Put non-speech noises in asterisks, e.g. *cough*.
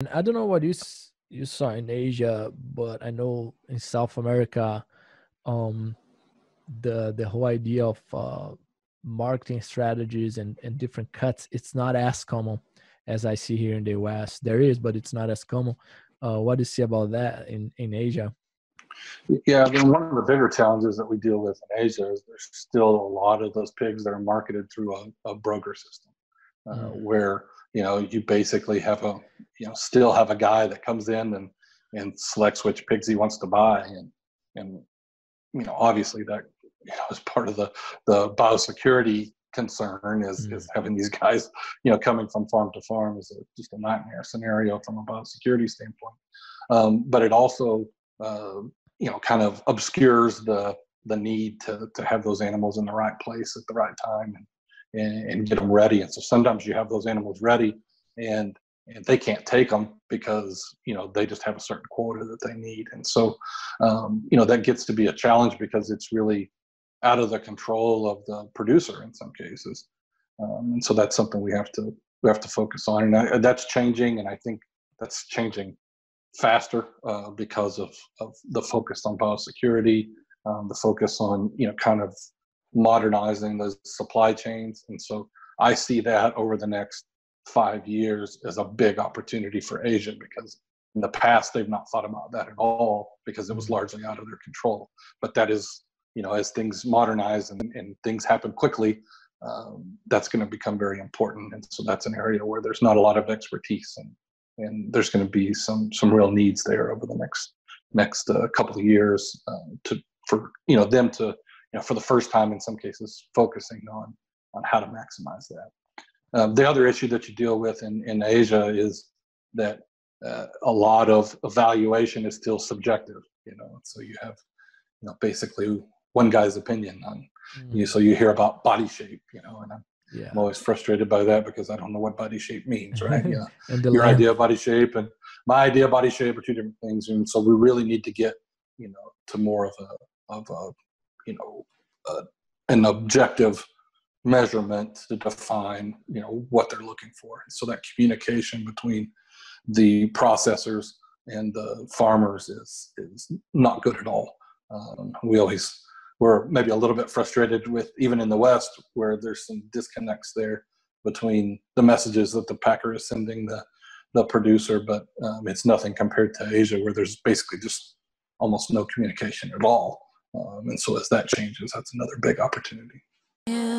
And I don't know what you you saw in Asia, but I know in South America, um, the the whole idea of uh, marketing strategies and, and different cuts it's not as common as I see here in the West. There is, but it's not as common. Uh, what do you see about that in in Asia? Yeah, I mean, one of the bigger challenges that we deal with in Asia is there's still a lot of those pigs that are marketed through a, a broker system, uh, mm. where you know you basically have a you know still have a guy that comes in and and selects which pigs he wants to buy, and and you know obviously that you know *laughs* is part of the the biosecurity concern is mm. is having these guys you know coming from farm to farm is a, just a nightmare scenario from a biosecurity standpoint. Um, but it also uh, you know kind of obscures the the need to to have those animals in the right place at the right time and, and, and get them ready. And so sometimes you have those animals ready and and they can't take them because you know they just have a certain quota that they need. And so um, you know that gets to be a challenge because it's really out of the control of the producer in some cases. Um, and so that's something we have to we have to focus on. And I, that's changing and i think that's changing faster uh, because of, of the focus on biosecurity, um, the focus on you know kind of modernizing those supply chains, and so I see that over the next five years is a big opportunity for Asia because in the past they've not thought about that at all because it was largely out of their control. But that is you know as things modernize and, and things happen quickly. Um, that's going to become very important, and so that's an area where there's not a lot of expertise, and and there's going to be some some real needs there over the next next uh, couple of years uh, to for you know them to you know for the first time in some cases focusing on on how to maximize that. Um, the other issue that you deal with in, in Asia is that uh, a lot of evaluation is still subjective. You know, so you have you know basically one guy's opinion on mm-hmm. you. So you hear about body shape, you know, and I'm yeah. I'm always frustrated by that because I don't know what body shape means, right? *laughs* Yeah. Your line. idea of body shape and my idea of body shape are two different things. And so we really need to get, you know, to more of a, of a, you know, uh, an objective measurement to define, you know, what they're looking for. So that communication between the processors and the farmers is, is not good at all. Um, we always, we're maybe a little bit frustrated with even in the West where there's some disconnects there between the messages that the packer is sending the the producer, but um, it's nothing compared to Asia where there's basically just almost no communication at all. Um, and so as that changes, that's another big opportunity. Yeah.